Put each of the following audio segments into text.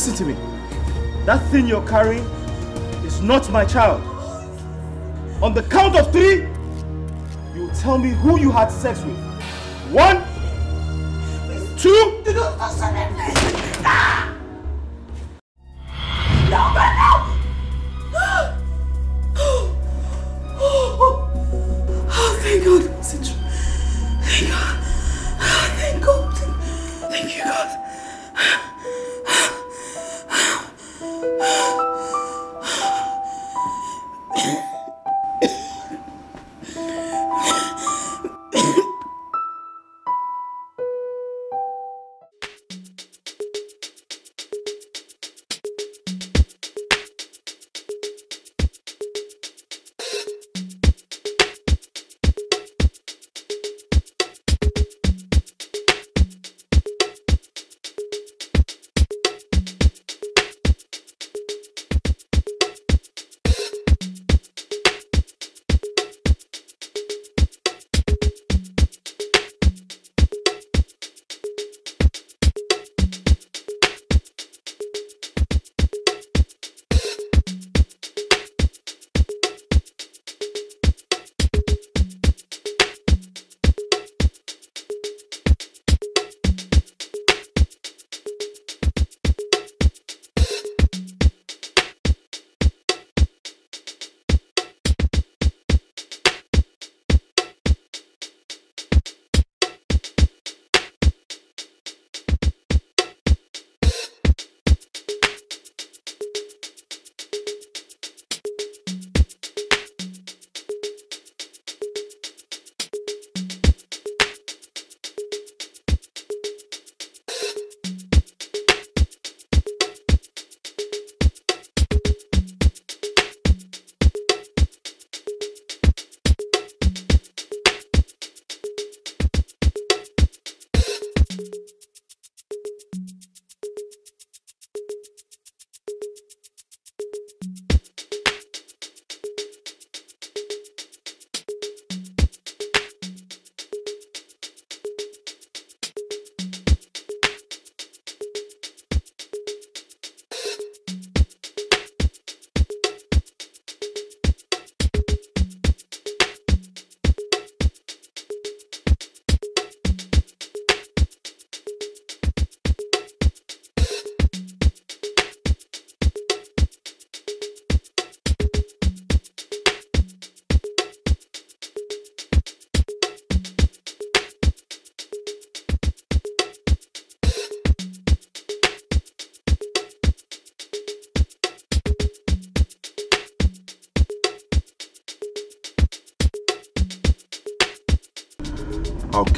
Listen to me. That thing you're carrying is not my child. On the count of three, you tell me who you had sex with. One,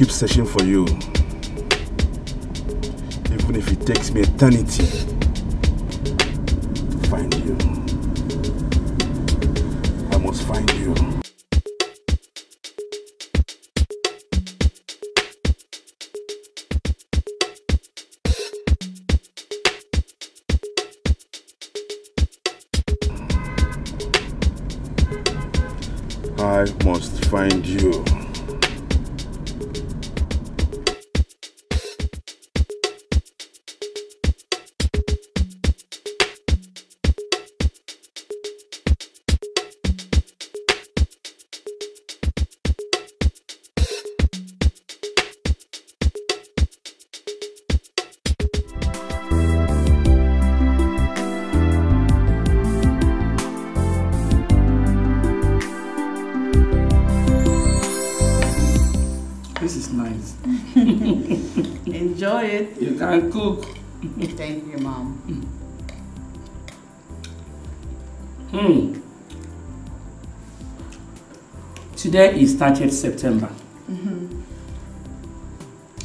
keep searching for you. Even if it takes me eternity to find you. I must find you. I must find you. Today is 30th September. Mm-hmm.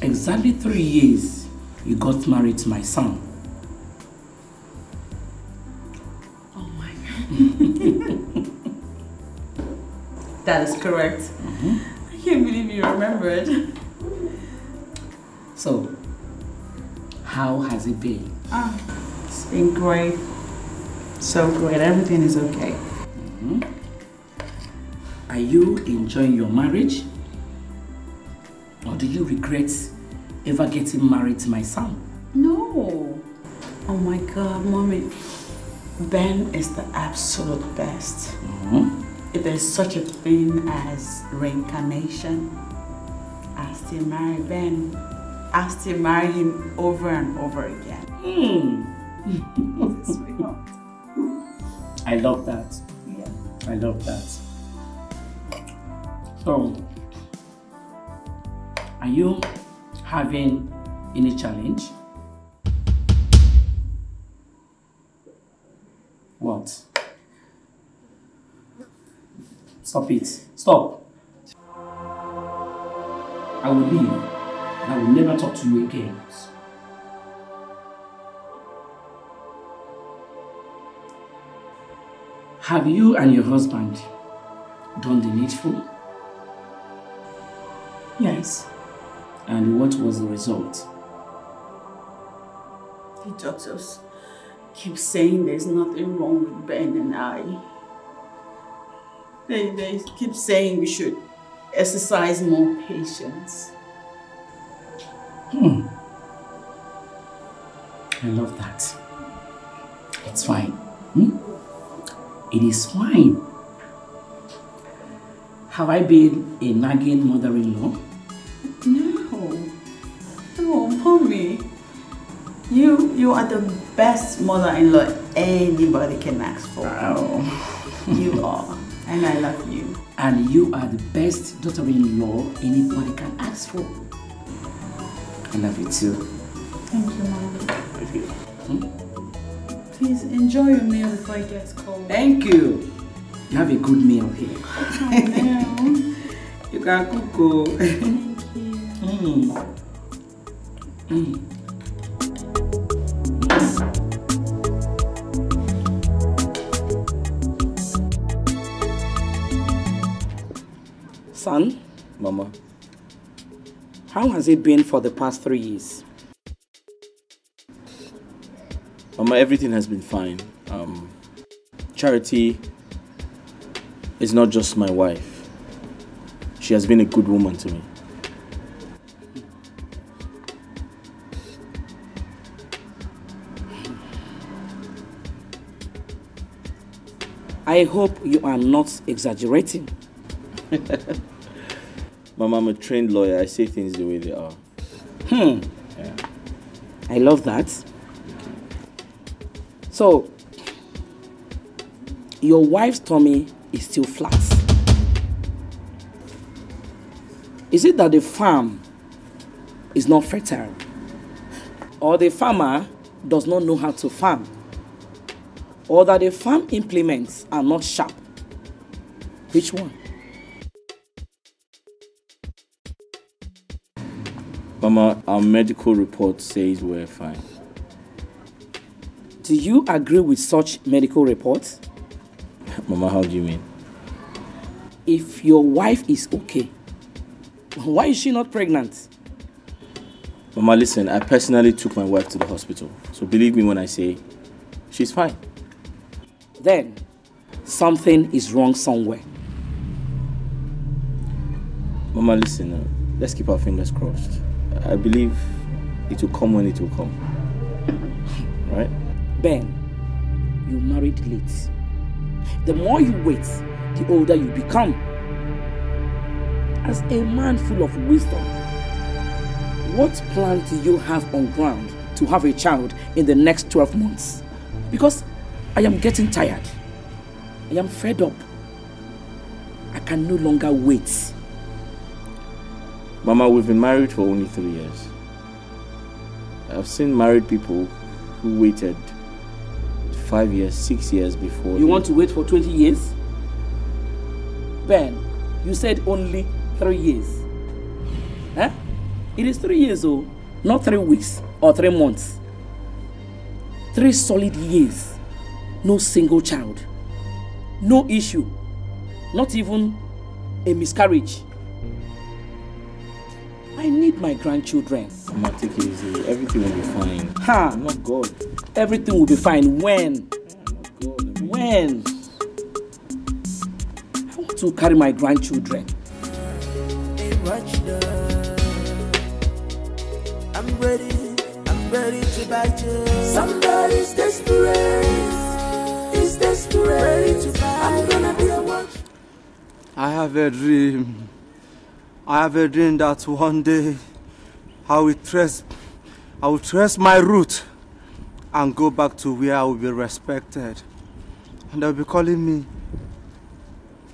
Exactly three years you got married to my son. Oh my God. that is correct. I can't believe you remembered. So, how has it been? Ah, it's been great. So great. Everything is okay. Are you enjoying your marriage? Or do you regret ever getting married to my son? No. Oh my god, mommy. Ben is the absolute best. Mm-hmm. If there's such a thing as reincarnation, I still marry Ben. I still marry him over and over again. Mm. Sweetheart. I love that. Yeah. I love that. So, are you having any challenge? What? Stop it. Stop. I will leave I will never talk to you again. Have you and your husband done the needful? Yes. And what was the result? The doctors keep saying there's nothing wrong with Ben and I. They, they keep saying we should exercise more patience. Hmm. I love that. It's fine. Hmm? It is fine. Have I been a nagging mother-in-law? No. No, mommy. You you are the best mother-in-law anybody can ask for. You are. And I love you. And you are the best daughter-in-law anybody can ask for. I love you too. Thank you, mommy. Hmm? Please enjoy your meal before it gets cold. Thank you. You have a good meal here. now. You can cook. you. Mm. Mm. Son, Mama, how has it been for the past three years? Mama, everything has been fine. Um, Charity is not just my wife. She has been a good woman to me. I hope you are not exaggerating. Mama, I'm a trained lawyer. I say things the way they are. Hmm. Yeah. I love that. So, your wife's tummy is still flat. Is it that the farm is not fertile? Or the farmer does not know how to farm? Or that the farm implements are not sharp? Which one? Mama, our medical report says we're fine. Do you agree with such medical reports? Mama, how do you mean? If your wife is okay, why is she not pregnant? Mama, listen, I personally took my wife to the hospital. So believe me when I say she's fine. Then something is wrong somewhere. Mama, listen, uh, let's keep our fingers crossed. I believe it will come when it will come. Right? Ben, you married late. The more you wait, the older you become. As a man full of wisdom, what plan do you have on ground to have a child in the next 12 months? Because I am getting tired. I am fed up. I can no longer wait. Mama, we've been married for only three years. I've seen married people who waited five years, six years before. You want to wait for 20 years? Ben, you said only three years. Huh? It is three years, oh, not three weeks or three months. Three solid years. No single child. No issue. Not even a miscarriage. I need my grandchildren. Mama, take it easy. Everything will be fine. Ha! I'm not God. Everything will be fine. When? God. When? I want to carry my grandchildren. Hey, watch now. I'm ready, I'm I'm ready to bite you. Somebody's desperate. I have a dream. I have a dream that one day I will trace, I will trace my route and go back to where I will be respected. And they'll be calling me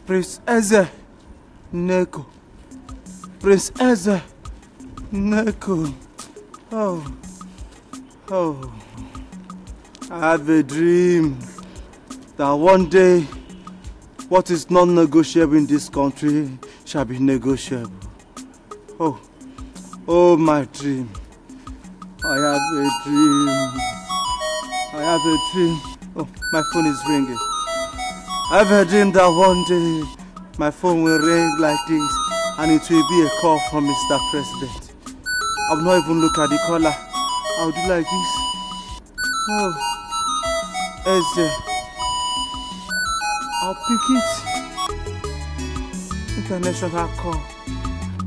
Prince Eze Neko. Prince Eze Neko. Oh, oh. I have a dream that one day what is non-negotiable in this country shall be negotiable. Oh, oh my dream. I have a dream. I have a dream. Oh, my phone is ringing. I have a dream that one day my phone will ring like this and it will be a call from Mr. President. I will not even look at the caller. I will do like this. Oh, Ezra. I'll pick it. International call.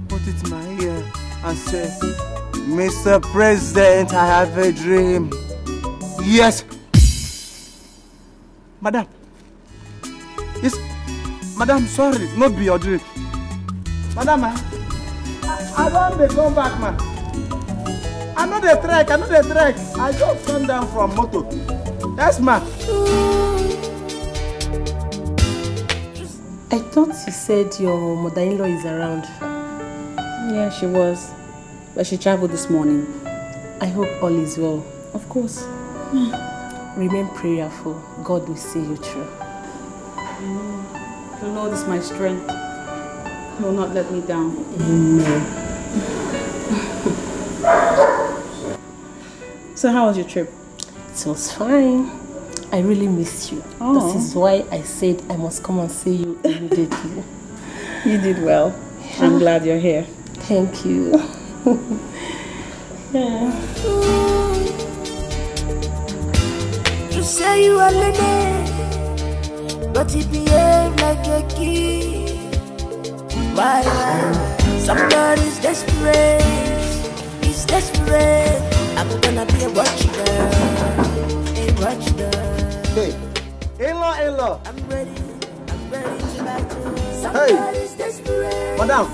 Put it in my ear and say, Mr. President, I have a dream. Yes. Madam. Yes. Madam, sorry, not be your dream. Madam, I, I don't dey come back, man. I know the trek, I know the trek. I just come down from motor. Yes, man. I thought you said your mother-in-law is around. Yeah, she was. But she traveled this morning. I hope all is well. Of course. Hmm. Remain prayerful. God will see you through. Mm. The Lord is my strength. He will not let me down. Amen. So how was your trip? It was fine. I really missed you. Oh. This is why I said I must come and see you immediately. You did well. I'm glad you're here. Thank you. Yeah. You say you are lady, but you behave like a kid. Why? why? Somebody's desperate. He's desperate. I'm gonna be a watchman. A watchman. Hey, in-law, in-law. I'm ready. I'm ready to battle. Somebody's desperate. Madam,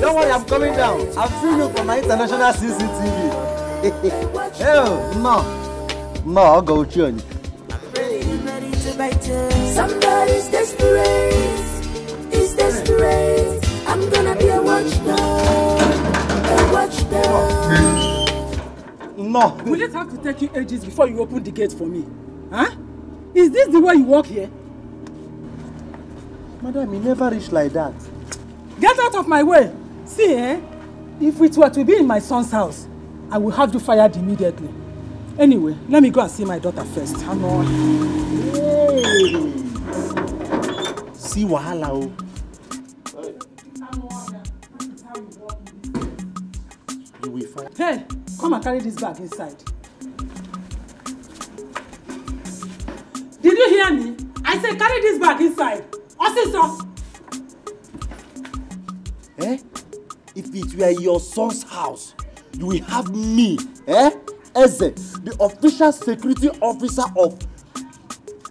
don't worry, I'm coming down. I've seen you from my international CCTV. oh, no. No, I'll go with you. Ready, ready to battle. Somebody's desperate. He's desperate. I'm gonna be a watchdog. A watchdog. No. Will it have to take you ages before you open the gate for me? Huh? Is this the way you walk here? Madam, you never reach like that. Get out of my way. See, eh? If it were to be in my son's house, I will have you fired immediately. Anyway, let me go and see my daughter first. Hang on. See wahala o. Find. Hey, come and carry this bag inside. Did you hear me? I said carry this bag inside. Officer! Eh? If it were your son's house, you will have me, eh? Eze, the official security officer of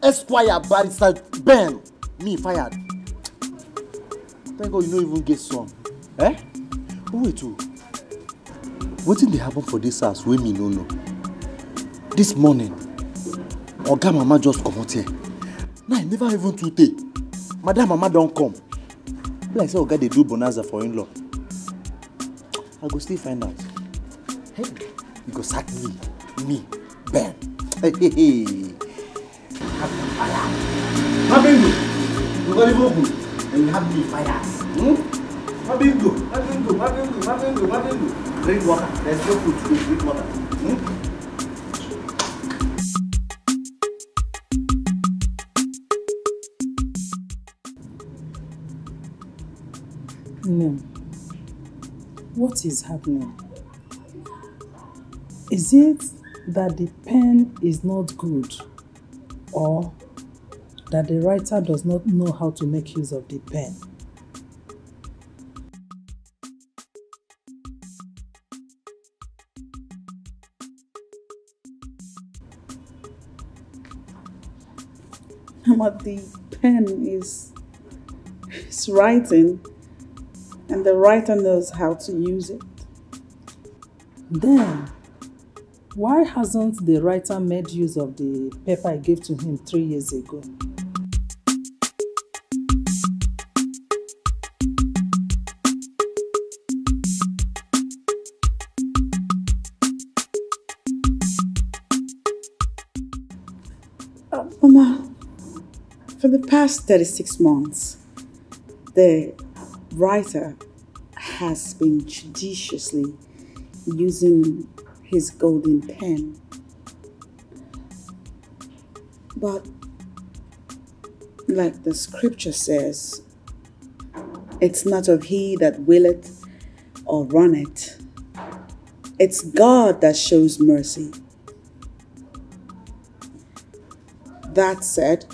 Esquire Barrister Ben, me fired. Thank God you no even get son. Eh? But wait o. Wetin dey happen for dis house wey me no know? Dis morning, oga mama just comot here. Now e never even too tey. Madam mama don come. Be like say oga dey do bonanza for in-law. I go still find out. Hey, you go sack me, me, Ben. Hey, hey, hey. Mabingo, you go even open and you me fire. Hmm? Mabingo, Mabingo, Mabingo, Mabingo, Mabingo. Drink water. There's no food to. Drink water. Hmm? happening? What is happening? Is it that the pen is not good or that the writer does not know how to make use of the pen? But the pen is, is writing and the writer knows how to use it. Then, why hasn't the writer made use of the paper I gave to him three years ago? Uh, Mama, for the past 36 months, the writer has been judiciously using his golden pen. But, like the scripture says, it's not of he that willeth or runneth, it's God that shows mercy. That said,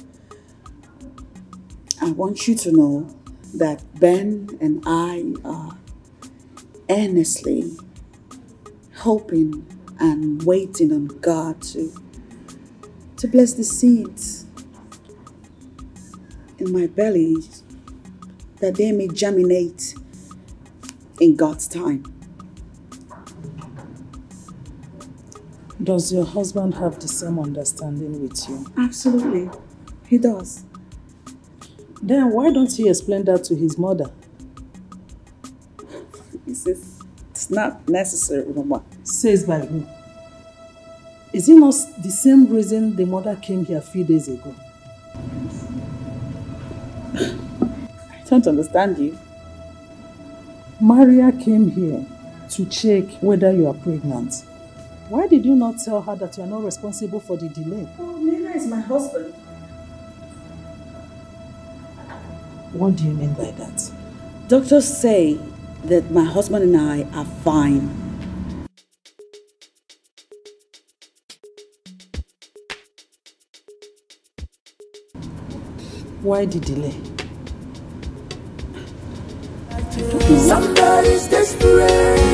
I want you to know that Ben and I are earnestly hoping and waiting on God to, to bless the seeds in my belly that they may germinate in God's time. Does your husband have the same understanding with you? Absolutely, he does. Then why don't you explain that to his mother? He says it's not necessary, Mama. Says by who? Is it not the same reason the mother came here a few days ago? I don't understand you. Maria came here to check whether you are pregnant. Why did you not tell her that you are not responsible for the delay? Oh, Nina is my husband. What do you mean by that? Doctors say that my husband and I are fine. Why the delay? Somebody's desperate,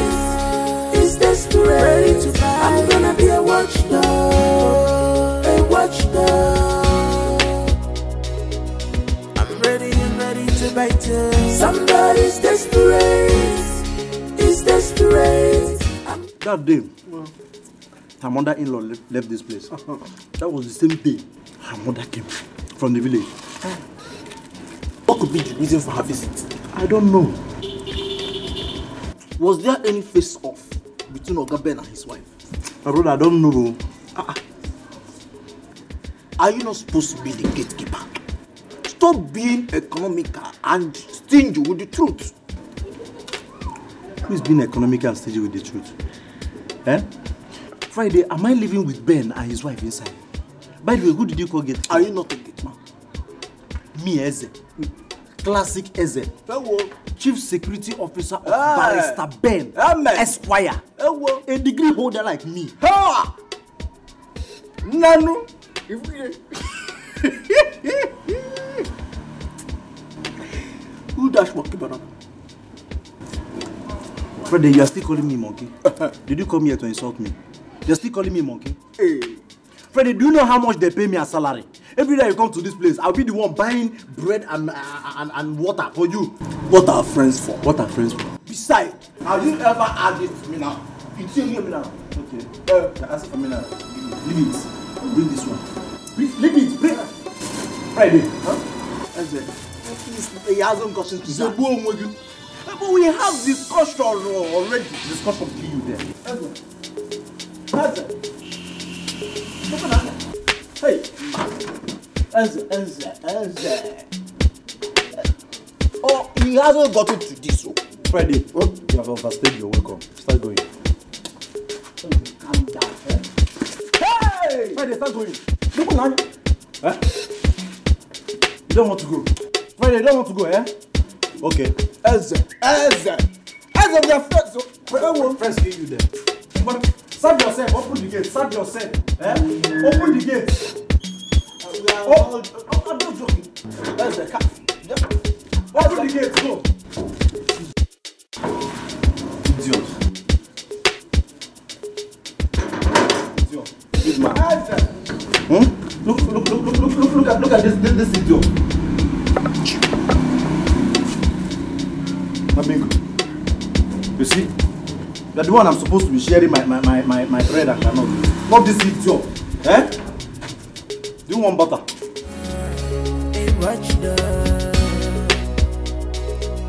Somebody's desperate, is desperate. I'm That day, her mother-in-law left, left this place. that was the same day her mother came from the village. What could be the reason for her visit? I don't know. Was there any face off between Oga Ben and his wife? My brother, I don't know. Are you not supposed to be the gatekeeper? Stop being economical and stingy with the truth. Who is being economical and stingy with the truth? Eh? Friday, am I living with Ben and his wife inside? By the way, who did you call gate? Are you not a gate man? Me, Eze. Classic Eze. Hello. Chief Security Officer of Hey. Barrister Ben Amen. Esquire. Hello. A degree holder like me. Ha! Nanu. dash monkey banana? Friday, you are still calling me monkey. Did you come here to insult me? You're still calling me monkey? Hey. Friday, do you know how much they pay me as salary? Every day you come to this place, I'll be the one buying bread and, uh, and, and water for you. What are friends for? What are friends for? Besides, have you ever asked this to me now? You hear me now. Okay. Uh, You're asking for me now. Leave it. Bring this one. Leave it. Bring. Friday. Huh? Please, he hasn't gotten to that. on But we have discussion already. Discussion kill you there. Open that. Hey. Eze, Eze, Eze. Oh, he hasn't gotten to this. Oh. Friday. You have overstayed your welcome. Start going. Calm down. Eh? Hey! Friday, start going. Look now. Eh? You don't want to go. Friday, you don't want to go, eh? Okay. Eze, Eze. Eze, we are friends. oh. Eh, wo. Friends kill you there. But serve yourself. Open the gate. Serve yourself. Eh? Open the gate. We are Oh, all- oh, I'm not joking. Eze, come. Yeah. Open the gate. Go. Idiot. Idiot. Eze. Hmm? Look, look, look, look, look, look, look at, look at this, this, this idiot. Mabingo, you see, you're the one I'm supposed to be sharing my, my, my, my, my bread and cannot with. Not this idiot. Eh? Do you want butter? Hey, watch the.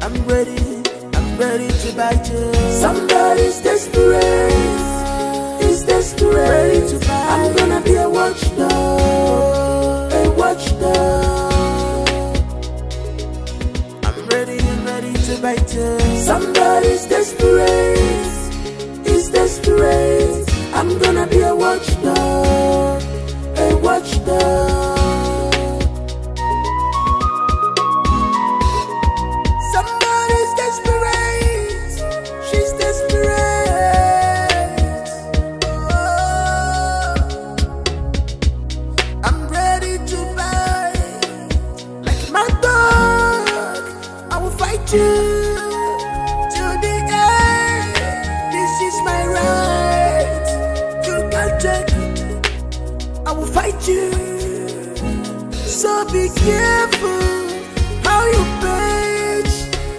I'm ready, I'm ready to bite you. Somebody's desperate, is desperate, ready to bite. I'm gonna be a watchdog, a watchdog. You. Somebody's desperate, is desperate. I'm gonna be a watchdog, a watchdog. Careful how you bitch.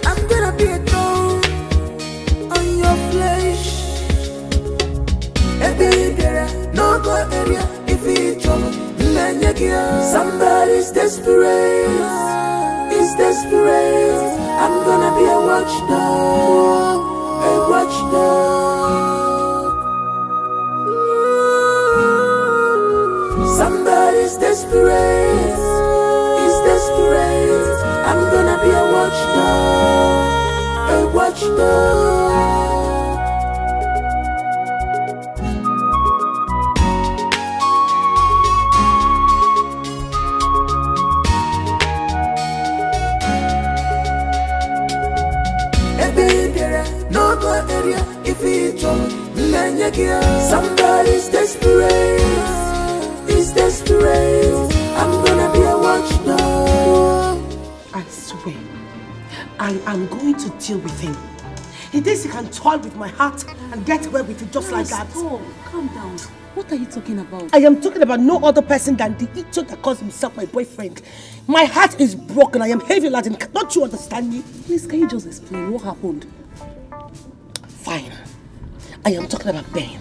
I'm gonna be a thorn on your flesh. No go if you trouble. Somebody's desperate, is desperate. I'm gonna be a watchdog, a watchdog. Somebody's desperate, is desperate. I'm gonna be a watchdog. I swear, I am going to deal with him. He thinks he can toy with my heart and get away with it just like that. Stop. Calm down. What are you talking about? I am talking about no other person than the idiot that calls himself my boyfriend. My heart is broken. I am heavy laden. Don't you understand me? Please, can you just explain what happened? Fine. I am talking about Ben.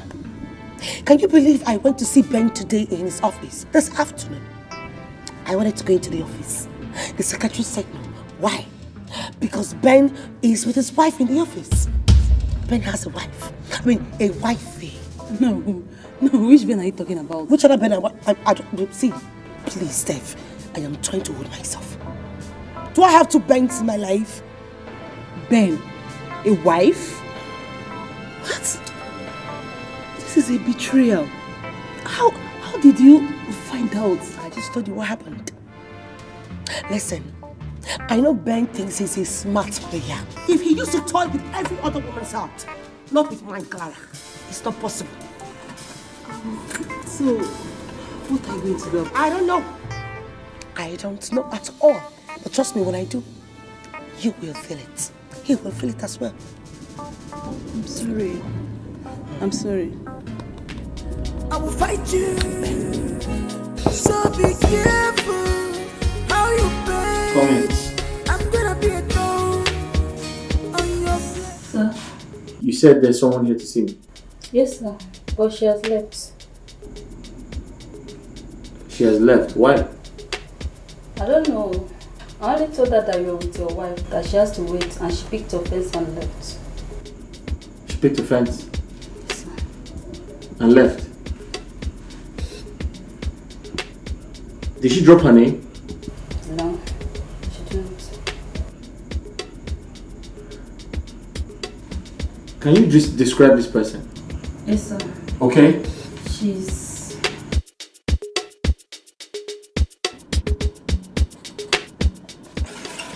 Can you believe I went to see Ben today in his office this afternoon? I wanted to go into the office. The secretary said no. Why? Because Ben is with his wife in the office. Ben has a wife. I mean, a wifey. No, no, which Ben are you talking about? Which other Ben? I, I, I don't, see, please, Steph, I am trying to hold myself. Do I have two Bens in my life? Ben, a wife? What? This is a betrayal. How, how did you find out? I just told you what happened. Listen, I know Ben thinks he's a smart player. If he used to toy with every other woman's heart, not with mine, Clara, it's not possible. Um, so, what are you going to do? I don't know. I don't know at all. But trust me, when I do, you will feel it. He will feel it as well. I'm sorry. I'm sorry. I will fight you. So be careful how you Come in. I'm gonna be a on your. Sir. You said there's someone here to see me. Yes, sir. But she has left. She has left. Why? I don't know. I only told her that you were with your wife, that she has to wait, and she picked offense and left. She picked a fence and left. Did she drop her name? Can you just describe this person? Yes, sir. Okay. She's.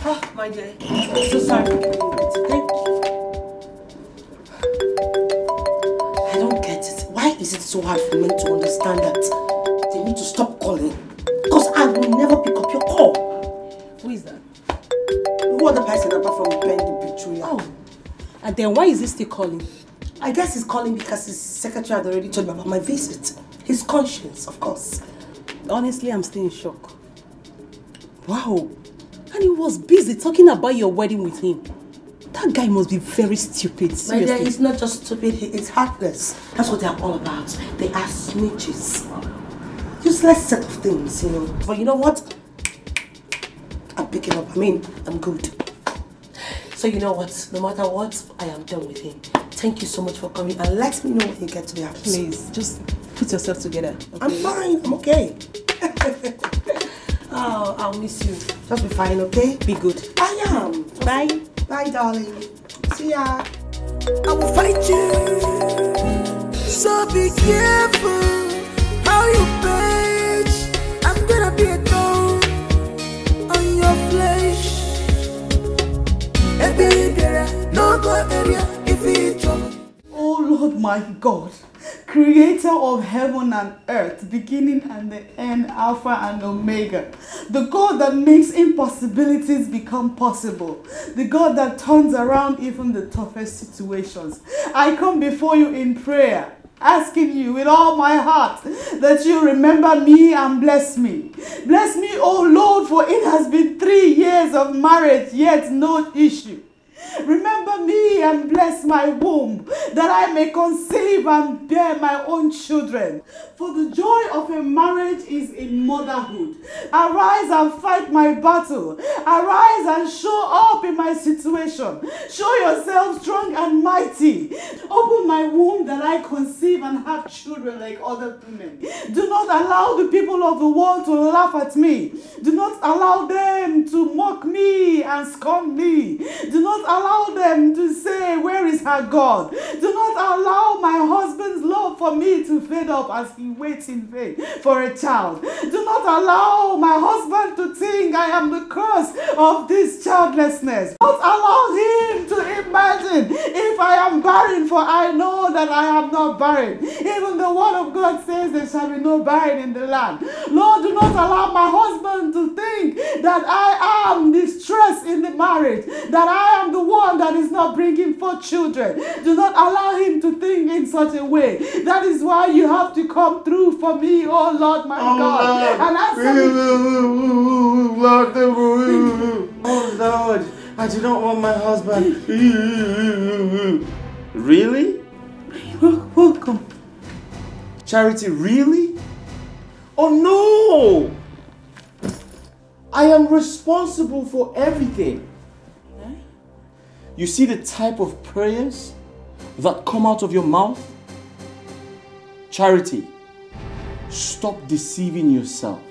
Oh, my dear. Is he still calling? I guess he's calling because his secretary had already told him about my visit. His conscience, of course. Honestly, I'm still in shock. Wow. And he was busy talking about your wedding with him. That guy must be very stupid. My dear, he's not just stupid, he is heartless. That's what they're all about. They are snitches. Useless set of things, you know. But you know what? I'm picking up. I mean, I'm good. So you know what? No matter what, I am done with him. Thank you so much for coming and let me know when you get to the house. Please, just put yourself together. I'm fine. I'm okay. oh, I'll miss you. Just be fine, okay? Be good. I am. Bye. Bye, darling. See ya. I will fight you. So be careful how you page. Oh Lord my God, creator of heaven and earth, beginning and the end, Alpha and Omega, the God that makes impossibilities become possible, the God that turns around even the toughest situations. I come before you in prayer. Asking you with all my heart that you remember me and bless me. Bless me, oh Lord, for it has been three years of marriage, yet no issue. Remember me and bless my womb, that I may conceive and bear my own children. For the joy of a marriage is in motherhood. Arise and fight my battle. Arise and show up in my situation. Show yourself strong and mighty. Open my womb that I conceive and have children like other women. Do not allow the people of the world to laugh at me. Do not allow them to mock me and scorn me. Do not allow them to say, Where is her God? Do not allow my husband's love for me to fade up as he waits in vain for a child. Do not allow my husband to think I am the cause of this childlessness. Don't allow him to imagine if I am barren, for I know that I am not barren. Even the word of God says there shall be no barren in the land. Lord, do not allow my husband to think that I am distressed in the marriage, that I am the one that is not bringing forth children. Do not allow him to think in such a way. That is why you have to come through for me, oh Lord my oh, God. Lord. And answer. Lord, oh Lord, I do not want my husband. Really? Welcome. Charity, really? Oh no! I am responsible for everything. You see the type of prayers that come out of your mouth? Charity, stop deceiving yourself.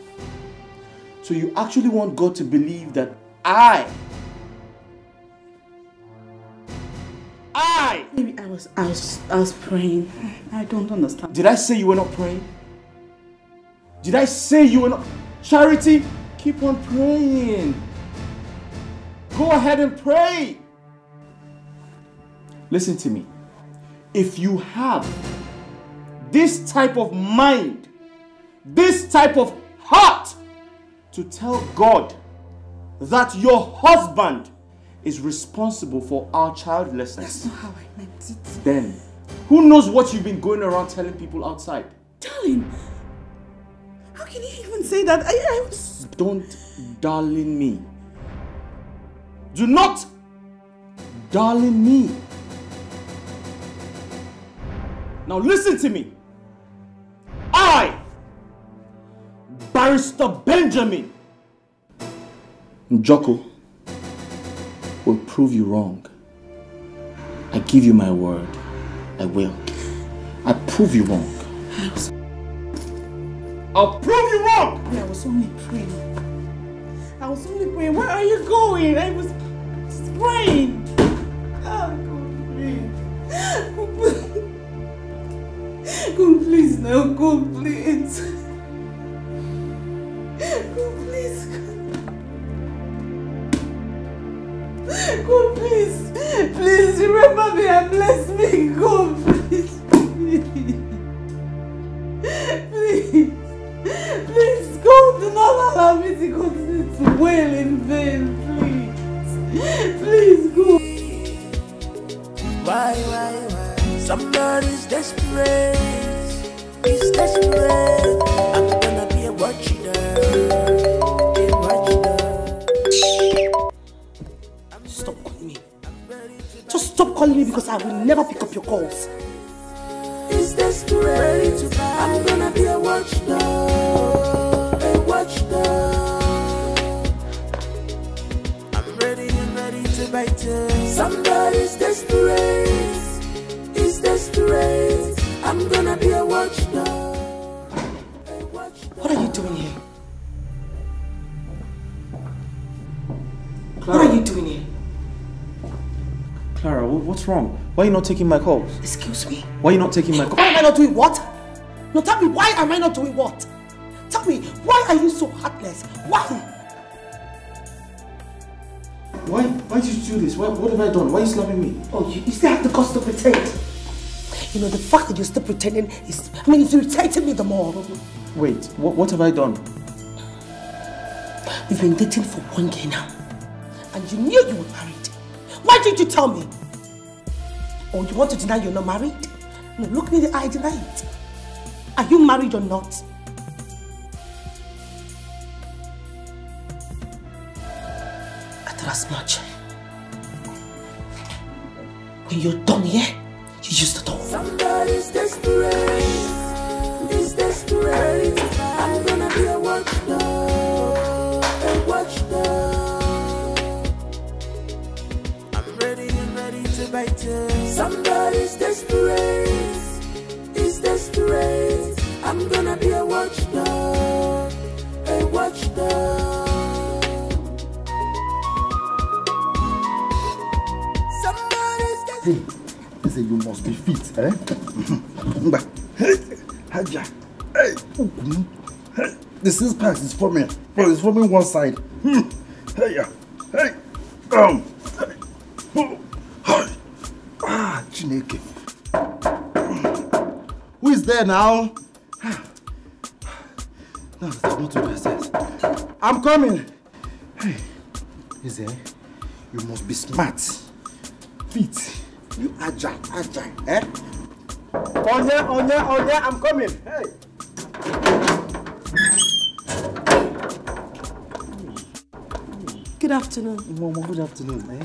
So you actually want God to believe that I, I, Maybe I was, I was, I was praying. I don't understand. did I say you were not praying? Did I say you were not? Charity, keep on praying. Go ahead and pray. Listen to me. If you have this type of mind, this type of heart to tell God that your husband is responsible for our childlessness, That's not how I meant it. then who knows what you've been going around telling people outside? Darling, how can you even say that? I, I was. Don't darling me. Do not darling me. Now listen to me. I, Barrister Benjamin Njoko, will prove you wrong. I give you my word. I will. I prove you wrong. I'll prove you wrong! I was only praying. I was only praying. Where are you going? I was praying. Oh, God, please. God, please, now. God, please. God, please. God, please. Please remember me and bless me. God, please. Please. Please, God, do not allow me to continue to wail in vain. Please. Please, God. Why, why, why? Somebody's desperate, is desperate. I'm gonna be a watcher. Be a watcher. Stop calling me. Just stop calling me because I will never pick up your calls. Is desperate. I'm gonna be a watchdog. A watchdog. I'm ready and ready to bite. Somebody's desperate. Is. I'm gonna be a watchdog. What are you doing here? Clara. What are you doing here? Clara, what's wrong? Why are you not taking my calls? Excuse me? Why are you not taking my calls? Why am I not doing what? No, tell me, why am I not doing what? Tell me, why are you so heartless? Why? Why? Why did you do this? What, what have I done? Why are you slapping me? Oh, you, you still have the guts to pretend. You know, the fact that you're still pretending is, I mean, it's irritating me the more. Wait, what, what have I done? We've been dating for one year now. And you knew you were married. Why didn't you tell me? Or you want to deny you're not married? No, look me in the eye, deny it. Are you married or not? I as much. When you're done here, you the door. Somebody's desperate. Is desperate. I'm gonna be a watchdog, a watchdog. I'm ready and ready to bite. Somebody's desperate. Is desperate. I'm gonna be a watchdog, a watchdog. Say you must be fit, eh? Hey, Haja. Hey, Ukunu. Hey, the six packs is forming. Well, it's forming one side. Hmm. Hey, yeah. Hey, um. Hey. Ah, Chineke. Who is there now? No, that's not I said. I'm coming. Hey, is there? You must be smart. Fit. You agile, agile, eh? Onya, Onya, Onya, I'm coming. Hey. Good afternoon. Mama, good afternoon, eh?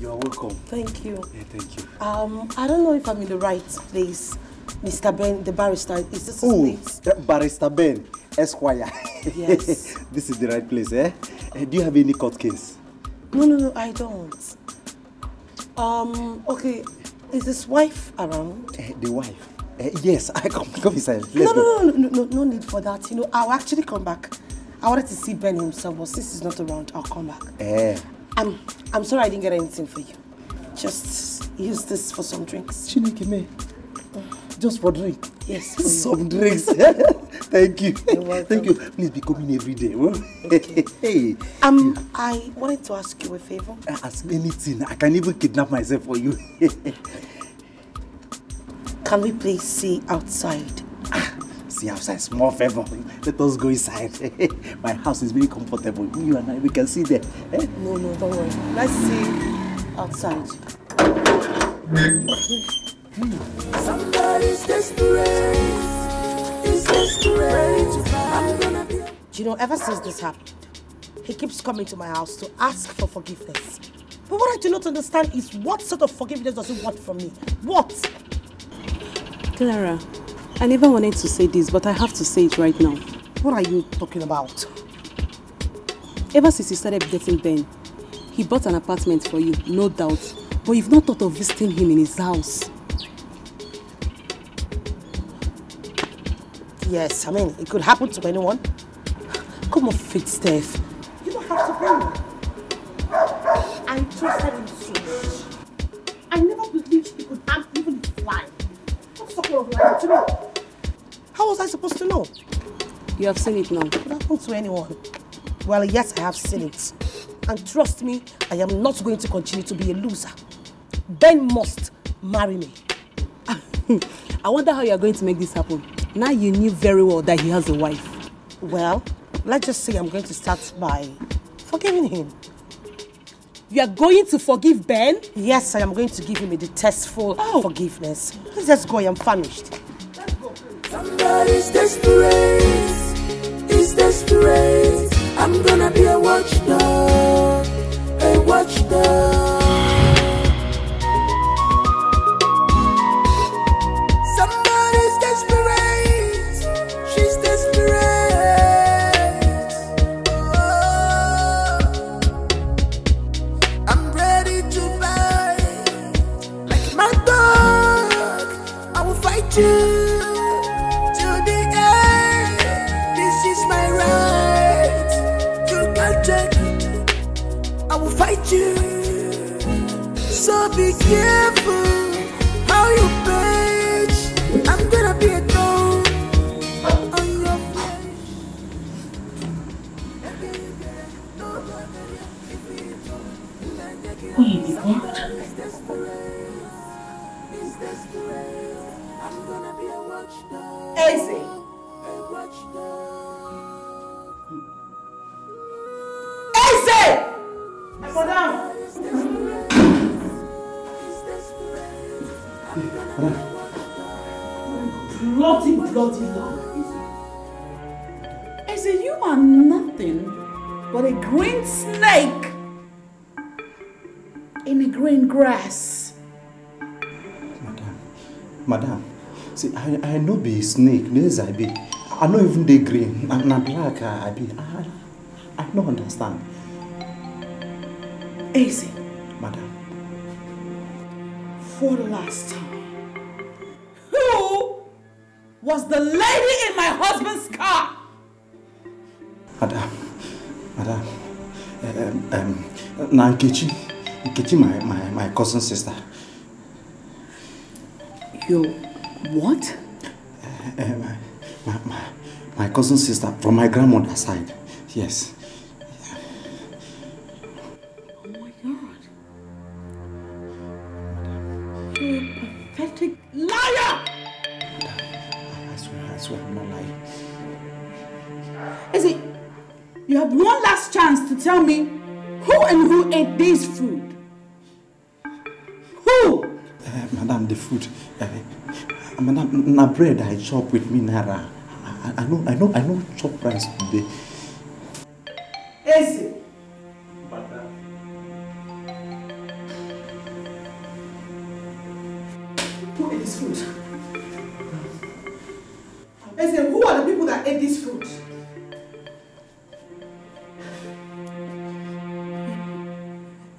You are welcome. Thank you. Yeah, thank you. Um, I don't know if I'm in the right place. Mr. Ben, the barrister, is this his Oh, place? uh, Barrister Ben, Esquire. Yes. this is the right place, eh? Uh, do you have any court case? No, no, no, I don't. Um, okay, is his wife around? Uh, the wife? Uh, yes, I come, come inside. Let's no, no, no, no, no, no need for that. You know, I'll actually come back. I wanted to see Ben himself, but since he's not around, I'll come back. Eh, I'm, I'm sorry I didn't get anything for you. Just use this for some drinks. Chineke me. Just for drink? Yes, for you. Some drinks. Thank you. Thank you. Please be coming every day. oh. hey, Um, I wanted to ask you a favor. ask me anything. I can even kidnap myself for you. Can we please see outside? See outside, small favor. Let us go inside. My house is very comfortable. You and I, we can see there. Eh? No, no, don't worry. Let's see outside. Somebody's desperate. Is desperate. I'm gonna be. Do you know, ever since this happened, he keeps coming to my house to ask for forgiveness. But what I do not understand is what sort of forgiveness does he want from me? What? Clara, I never wanted to say this, but I have to say it right now. What are you talking about? Ever since you started dating Ben, he bought an apartment for you, no doubt. But you've not thought of visiting him in his house. Yes, I mean, it could happen to anyone. Come on, fit Steph. You don't have to blame me. I trusted him so much. I never believed he could harm even his wife. What sort of lying to me? How was I supposed to know? You have seen it now. It could happen to anyone. Well, yes, I have seen it. And trust me, I am not going to continue to be a loser. Ben must marry me. I wonder how you are going to make this happen. Now you knew very well that he has a wife. Well, let's just say I'm going to start by forgiving him. You are going to forgive Ben? Yes, I am going to give him a detestful oh. forgiveness. Let's just go, I am famished. Somebody's desperate. Is desperate. I'm gonna be a watchdog. A check. So I, no be snake, no is I be. I no even dey green, na, na black I be. I, I no understand. Eze, Madam, for the last time. Who was the lady in my husband's car? madam, madam, um, um, na Nkechi, Nkechi my, my, my cousin sister. Yo, what? My, my, my, my cousin sister from my grandmother's side. Yes. Oh my god. You're a pathetic liar! I swear, I swear, I'm not lying. Is it? You have one last chance to tell me who and who ate this food. Who? Uh, madam, the food. Uh, madam, na bread I chop with me nara. I, I know, I know, I know chop rice today. It? Who ate this food? It who are the people that ate this food?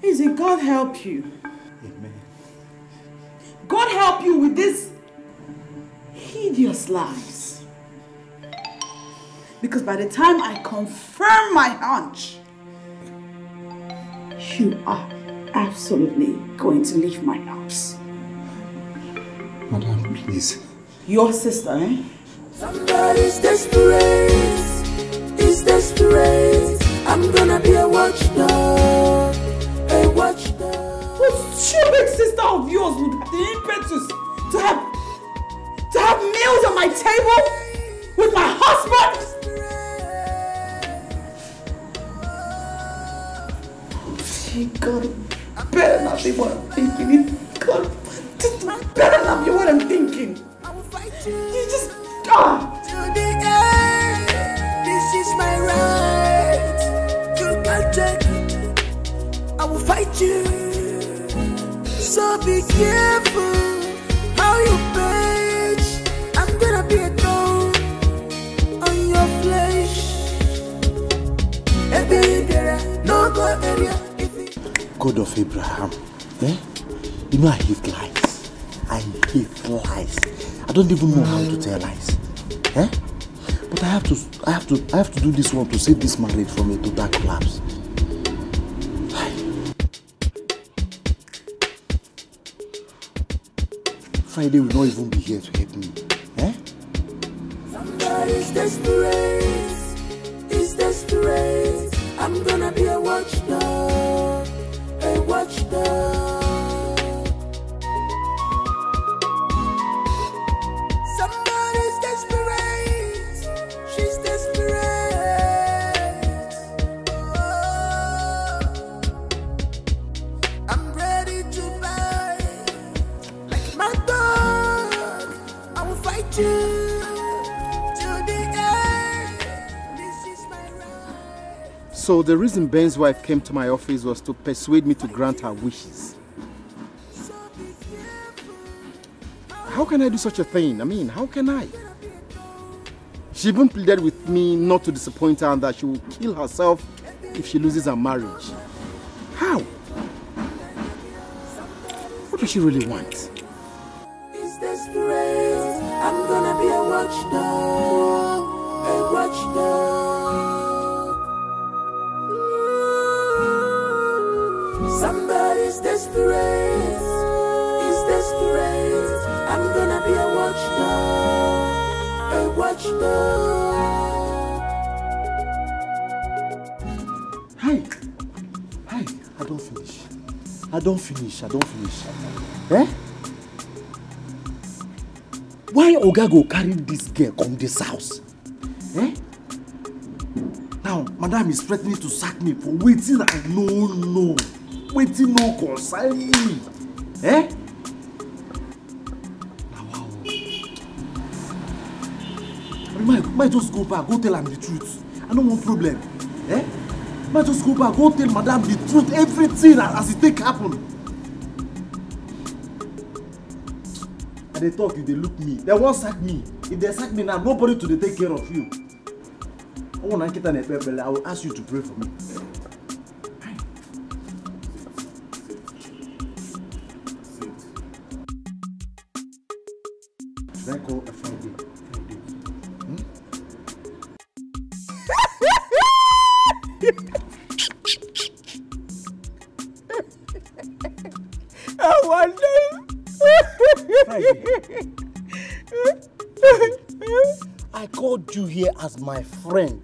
It God help you? By the time I confirm my hunch, you are absolutely going to leave my house. Madam, please. Your sister, eh? Somebody's desperate. Is desperate. I'm gonna be a watchdog. A watchdog. What stupid sister of yours would have the impetus to have to have meals on my table with my husband? God, better not be what I'm thinking. God, just better not be what I'm thinking. You you just ah. To the end. This is my right. You can take it. I will fight you. So be careful how you page. I'm gonna be a thorn on your flesh. Every day, no go area. God of Abraham. Eh? You know I hate lies. I hate lies. I don't even know how to tell lies. Eh? But I have to I have to I have to do this one to save this marriage from a total collapse. Friday will not even be here to help me. Eh? Somebody's desperate. Is desperate. I'm gonna be a watchdog. A So the reason Ben's wife came to my office was to persuade me to grant her wishes. How can I do such a thing? I mean, how can I? She even pleaded with me not to disappoint her and that she will kill herself if she loses her marriage. How? What does she really want? I'm gonna be a watchdog. A watchdog. is desperate, is desperate. I'm gonna be a watchdog, a watchdog. Hi, hi, I don't finish. I don't finish, I don't finish. Eh? Why Oga go carry this girl come this house? Eh? Now, madam is threatening to sack me for waiting I no know. Waiting no concern me. Eh? Now, wow. I might, might just go back, go tell am the truth. I no want problem. Eh? Might just go back, go tell madam the truth, everything as, it take happen. I dey talk, you dey look me. They wan sack me. If they sack me now, nobody to dey take care of you. Ọwọ́ na nkịta na-ekpe ekpele, I will ask you to pray for me. As my friend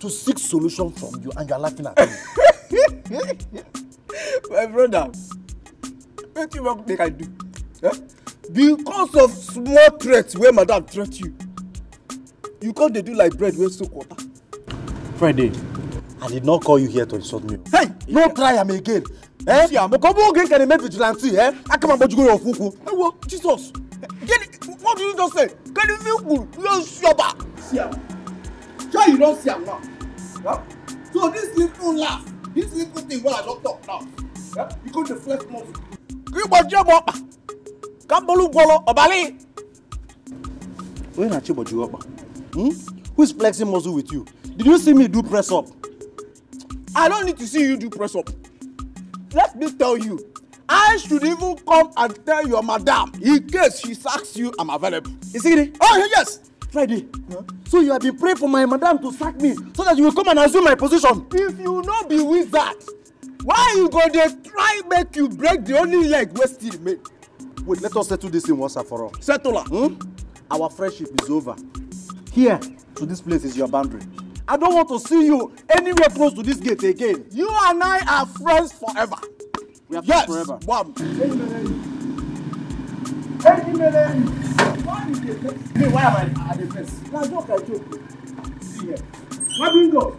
to seek solution from you and you are laughing at me. my brother wetin you wan make i do eh? because of small threat wey madam threat you you come dey do like bread wey soak water. Friday, I did not call you here to insult me. Hey, no try am again. Eh? Okobo oge nke na-eme vigilante, eh? Aka m agbajugo ya ọfụkwụ. ewo jesus gini what did you just say gini fi kwuru yóò ṣọba. see am sure you don see am now yeah? so this little laugh this little thing wey i don talk now yeah? you go dey flex muscle. ọ̀pá ká bọ́lú gbọ́lọ́ ọ̀bálẹ̀. Onye na-achị gbajugo ọkpa? Hmm? Who is flexing muscle with you? Did you see me do press up? I don't need to see you do press up. Let me tell you, I should even come and tell your madam in case she sacks you, I'm available. Is it? Oh, yes. Friday. So you have been praying for my madam to sack me so that you will come and assume my position. If you no be wizard, why you go dey try make you break the only leg wey still remain? Wait, let us settle this thing once and for all. Settle am. Hmm? Our friendship is over. Here to this place is your boundary. I don't want to see you anywhere close to this gate again. You and I are friends forever. We are friends Yes, forever. one. Me, why am I at the face? Na joke I joke. See here. Why bring go?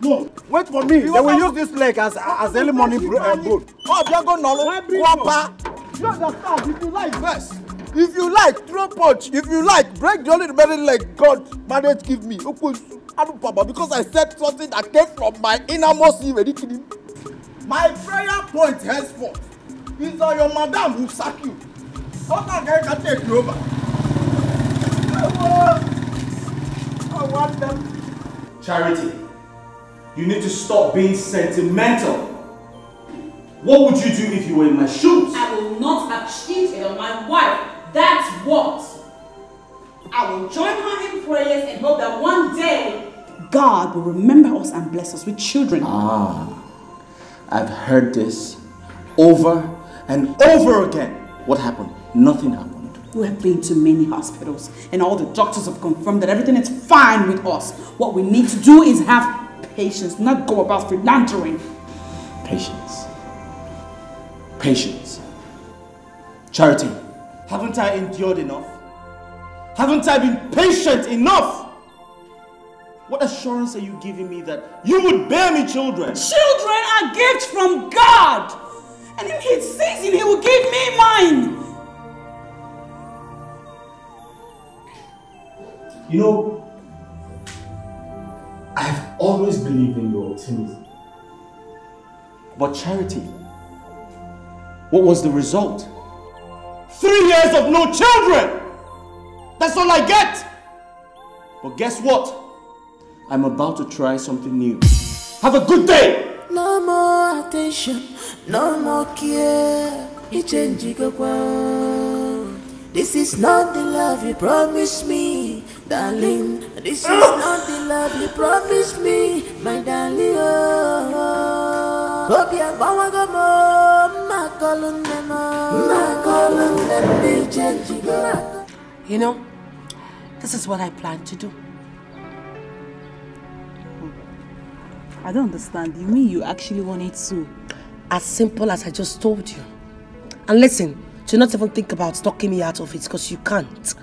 No. Wait for me. They will use this leg as as early morning bro- uh, boat. Oh, Biago Nolo, Kwapa. You understand? If you like, verse. If you like, throw punch. If you like, break the only remaining leg God managed give me. Papa, because I said something that came from my innermost you kidding? My prayer point henceforth is that your madam who sack you. Oga guy can take you over. I want them. Charity, you need to stop being sentimental. What would you do if you were in my shoes? I will not have cheated on my wife. That's what. I will join her in prayers and hope that one day God will remember us and bless us with children. Ah, I've heard this over and over again. What happened? Nothing happened. We have been to many hospitals, and all the doctors have confirmed that everything is fine with us. What we need to do is have patience, not go about philandering. Patience. Patience. Charity. Haven't I endured enough? Haven't I been patient enough? What assurance are you giving me that you would bear me children? Children are gifts from God, and in His season, He will give me mine. You know, I've always believed in your optimism. But charity. What was the result? Three years of no children! That's all I get! But guess what? I'm about to try something new. Have a good day! No more attention, no more care. You change it, go This is not the love you promised me, darling. This is ah! not the love you promised me, my darling. Oh, hope you're going to go. My calling them, my calling them, they change it, go. You know, This is what I plan to do. I don't understand. You mean you actually wanted to? As simple as I just told you. And listen, do not even think about talking me out of it because you can't.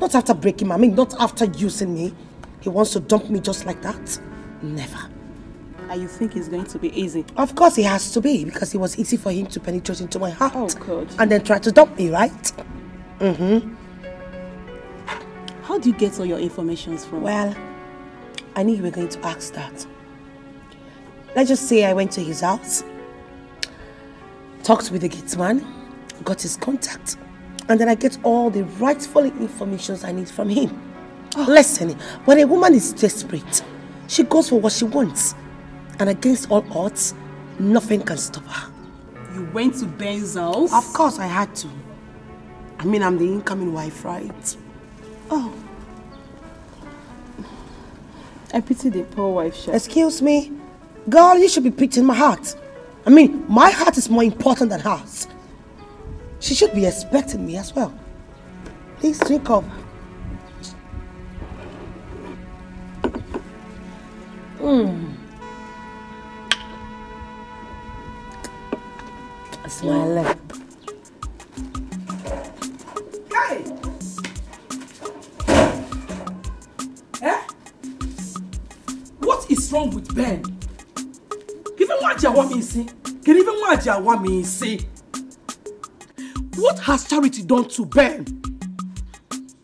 Not after breaking my, I mean, not after using me. He wants to dump me just like that. Never. And you think it's going to be easy? Of course it has to be because it was easy for him to penetrate into my heart. Oh, God. And then try to dump me, right? Mm-hmm. How do you get all your informations from? Well, I knew you were going to ask that. Let's just say I went to his house, talked with the gate man, got his contact, and then I get all the rightful information I need from him. Oh. Listen, when a woman is desperate, she goes for what she wants. And against all odds, nothing can stop her. You went to Ben's house? Of course I had to. I mean, I'm the incoming wife, right? Oh. I pity the poor wife. Excuse me? Girl, you should be pitying my heart. I mean, my heart is more important than hers. She should be expecting me as well. Please drink up. Mm. Smile. What you want me say? What has Charity done to Ben?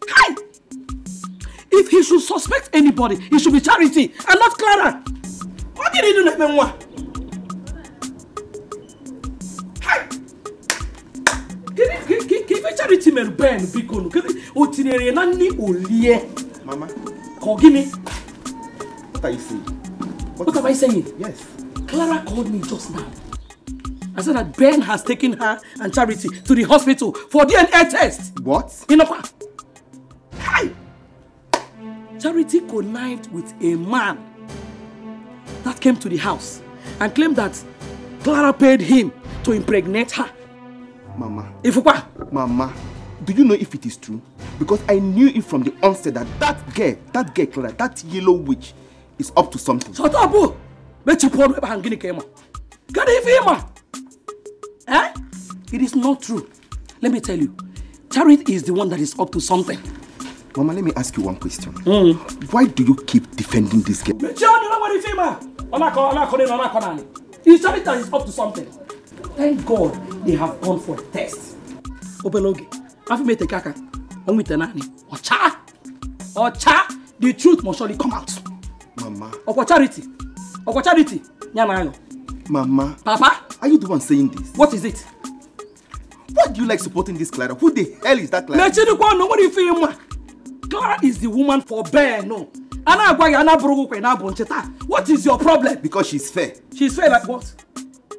Hey! If he should suspect anybody, it should be Charity and not Clara. What did he do to Ben? Hey! Kedu ka ife Charity mere Ben biko nụ? Kedu o tinyere ya na nri olie? Mama, Ka ọ gịnị? what are you saying? What am I saying? Yes. Clara called me just now. I said that Ben has taken her and Charity to the hospital for DNA test. What? Inokwa. Hi! Charity connived with a man that came to the house and claimed that Clara paid him to impregnate her. Mama. Ifukwa. Mama, do you know if it is true? Because I knew it from the onset that that girl, that girl, Clara, that yellow witch, is up to something. Shut up, boo! Mechipu ọnụ ebe ahụ gịnị Eh? It is not true. Let me tell you. Charity is the one that is up to something. Mama, let me ask you one question. Why do you keep defending this girl? Mechie ọnụ na nwere ife ị ma? Ọ na-akọ ọ na-akọ n'elu, ọ na-akọ n'anị. It's Charity that is up to something. Thank God they have gone for a test. Obere oge, afọ m eteke aka, ọnwụ ite naanị, ọcha! Ọcha! The truth must surely come out. Mama, Ọkwa Charity, ọkwa Charity, ya na ayọ. Mama, Papa, are you the one saying this? what is it? Why do you like supporting this Clara? Who the hell is that Clara? Nwere ife ị ma? Clara is the woman for Ben, no. A na-agwa gị a na-abụrụ gị kwa ị na-abụ ncheta. What is your problem? Because she's fair. She's fair like what?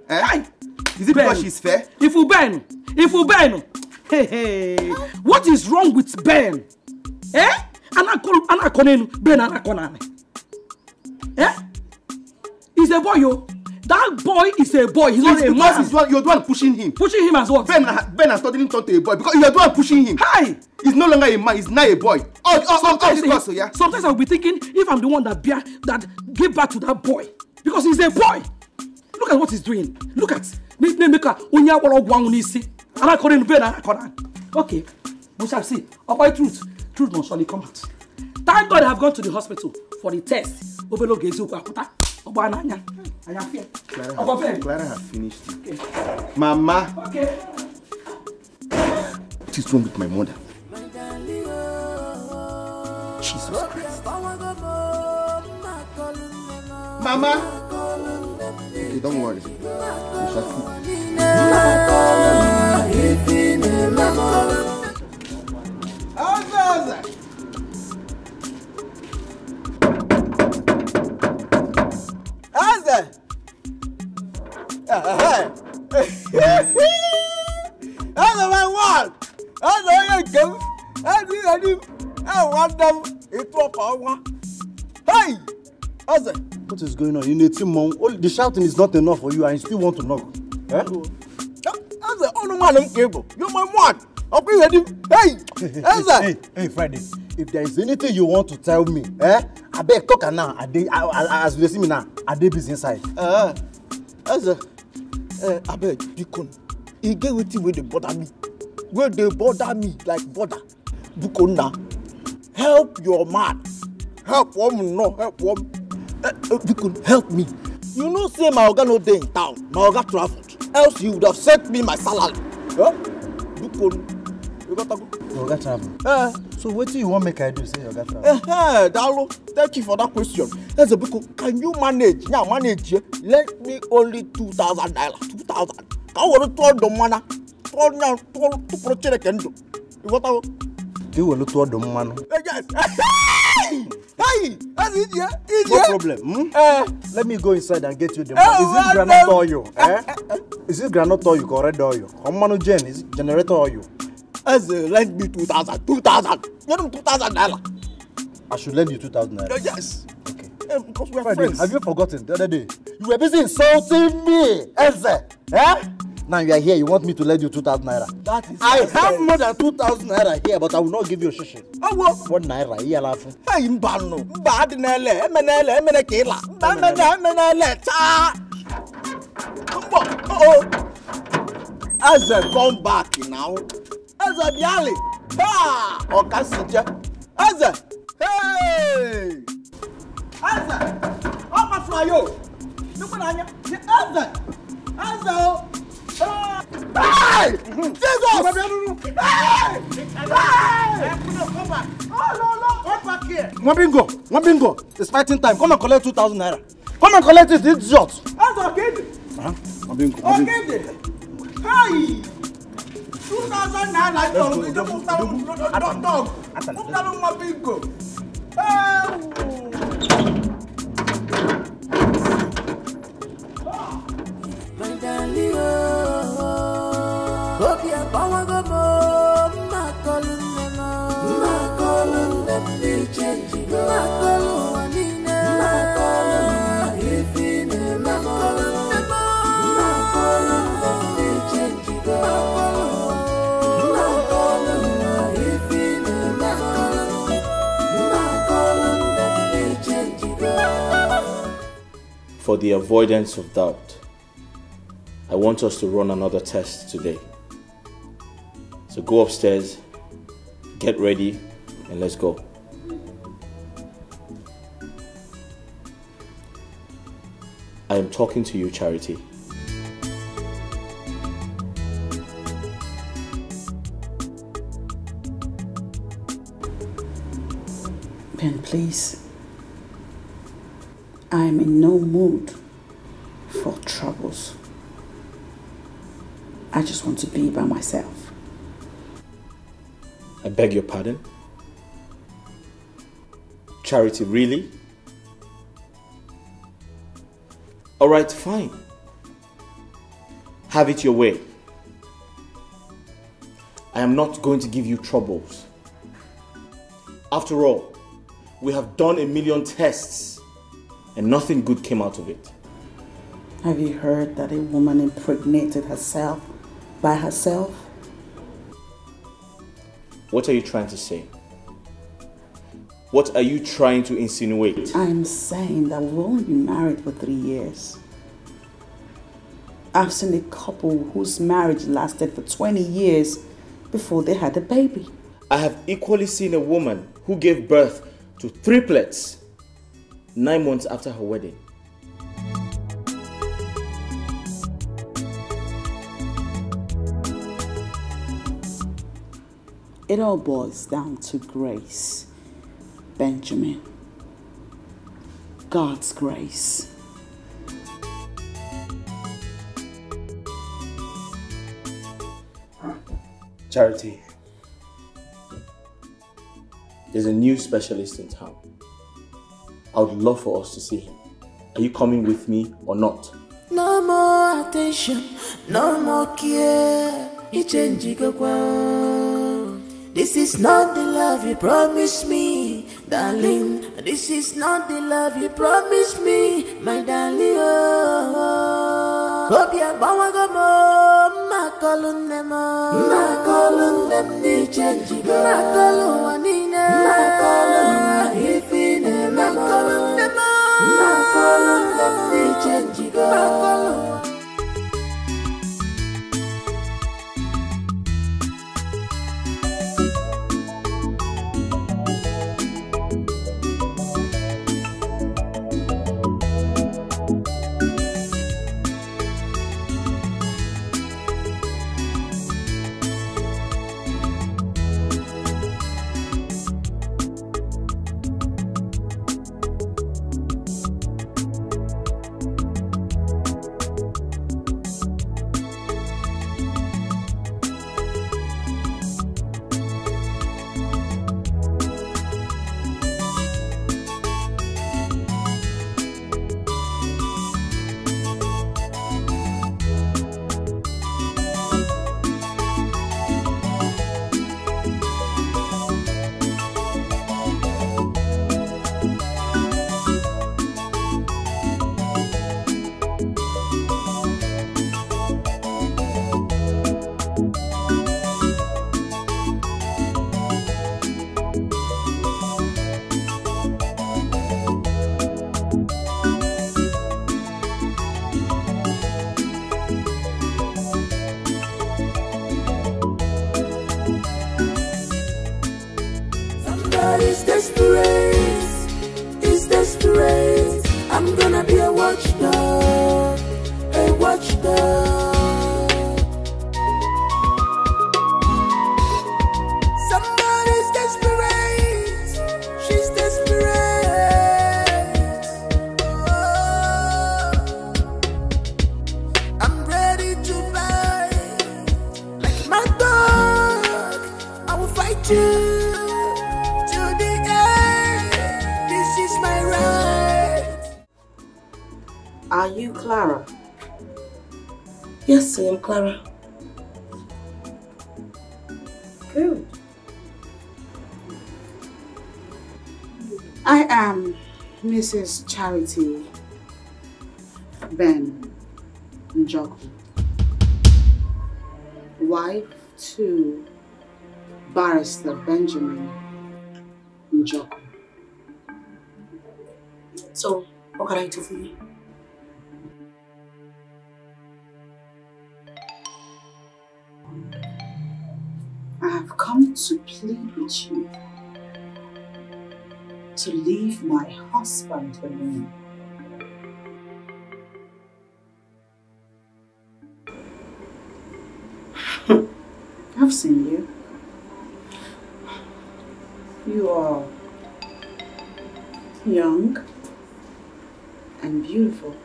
Eh? Is it because she's fair? If you Ben, if you Ben, hey, hey, what is wrong with Ben? Eh? N'elu, Ben anakọ n'ala. Eh? He's a boy, yo. That boy is a boy. He's not It's a because man. he's one, you're the one pushing him. Pushing him as what? Ben, ben has suddenly turned to a boy because you're the one pushing him. Hi! He's no longer a man, he's now a boy. Oh, oh, oh, oh, sometimes, because, yeah? sometimes I'll be thinking if I'm the one that bear that give back to that boy because he's a boy. Look at what he's doing. Look at Nemeka onye agbara ọgwụ anwụ n'isi. Anakọrọ enu bena anakọrọ. Okay, we shall see. About truth, truth must surely come out. Thank God I have gone to the hospital for the test. Obere oge eziokwu apụta. Ọgba n'anya. Anya fie. Clara Ọgba has, fie. Clara has finished it. Mama, Okay. what is wrong with my mother? Jesus Christ. Mama! Okay, don't worry. We shall see. Azaza. Eze. Eze my one. Eze onye nke m. Eze ihe dị m. Ee nwanne m. Ịtụ ọka ọnwa. Hey! Eze. What is going on? You need to mom. Only the shouting is not enough for you, and you still want to knock. Eh? Eze ọnụ nwaanyị m ka ị bụ. You my one. ọkọ ìrẹ́dí hey ẹsẹ̀. Hey, hey, Friday. If there is anything you want to tell me, eh? Abeg talk am now. I dey, I, I, as you dey see me now, I dey busy inside. Uh, ẹsẹ̀ ẹ abeg biko e get wetin wey dey bother me. Wey dey bother me like bother. Biko na help your man. Help one no help one uh, uh, biko help me. You know say my oga no dey in town. My oga travel else he would have sent me my salary. Eh? biko you got to go. Your oga travel. Uh, So wetin you wan make I do say oga travel? uh, Dalo, thank you for that question. Eze Biko, can you manage? Yeah, manage. Yeah? Let me only two thousand naira. Two thousand. Ka wọlé tó ọdọ mana. Tó ọdọ tó tó pọrọ chere kendo. Ìwọ́ta o. Ka i welu tụọ ọdụ mmanụ. Hey! Hey! Eze ije. Ije. No problem. Hmm? Uh, Let me go inside and get you the Eh, money. Is it then- oil? Eh? Is it groundnut oil or red oil? Or mmanụ gen? Is it generator oil? Eze lend me two thousand. Two thousand. Get him two thousand naira. I should lend you 2,000 naira. Yes. Okay. Eh, because we are Friday, friends. have you forgotten the other day? You were busy insulting me, Eze. Eh? Now you are here, you want me to lend you 2,000 naira. That is I have more than 2,000 naira here, but I will not give you shishi. Awo. One naira, here laughing. Hey, mba nụ mba adị n'ele emenele emene ka ịla mba emene emenele taa mbọ oo eze come back now eze bịali ha ọkasi je eze hey eze ọ kpafura ya o dịkwa n'anya Ye- eze eze o Hey! Jesus! Hey! Hey! Oh, no, no! Come back here! Mwabingo, Mwabingo, it's fighting time. Come and collect 2,000 naira. Come and collect it, it's short. That's okay. Huh? Mwabingo, Mwabingo. Okay. Hey! 2,000 naira. Dog, dog, dog, dog, dog. Put that on my bingo. My darling, oh, hope you're power go more. Ma calling them, ma calling them, they For the avoidance of doubt, I want us to run another test today. So go upstairs, get ready, and let's go. I am talking to you, Charity. Ben, please. I'm in no mood for troubles. I just want to be by myself. I beg your pardon? Charity, really? Alright, fine. Have it your way. I am not going to give you troubles. After all, we have done a million tests and nothing good came out of it. Have you heard that a woman impregnated herself by herself? What are you trying to say? What are you trying to insinuate? I'm saying that we've only been married for three years. I've seen a couple whose marriage lasted for 20 years before they had a baby. I have equally seen a woman who gave birth to triplets nine months after her wedding. It all boils down to grace, Benjamin. God's grace. Charity. There's a new specialist in town. I would love for us to see him. Are you coming with me or not? No more attention, no more care. Ichenjigakwa. This is not the love you promised me, darling. This is not the love you promised me, my darling. Oh, hope you're Makolu nemo, makolu nem ni change go. Makolu wanine, makolu ifine makolu nemo, makolu nem ni change go. Makolu. Clara. Good. I am Mrs. Charity Ben Njoku, wife to Barrister Benjamin Njoku. So, what can I do for you? To plead with you to leave my husband alone. I've seen you. You are young and beautiful.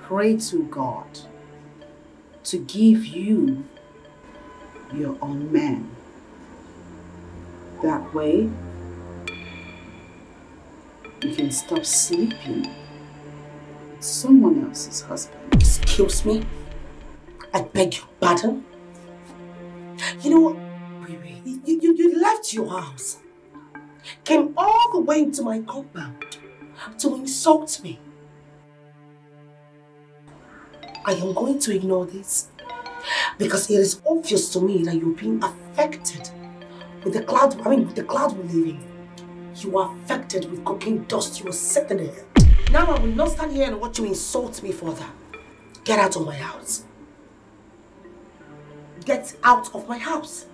Pray to God to give you your own man. That way, you can stop sleeping with someone else's husband. Excuse me? I beg your pardon? You know what? Wait, wait. You, you, you left your house, came all the way into my compound to insult me. I am going to ignore this because it is obvious to me that you're being affected with the cloud, I mean, with the cloud we live in. You are affected with cooking dust you are sitting there. Now I will not stand here and watch you insult me further. Get out of my house. Get out of my house.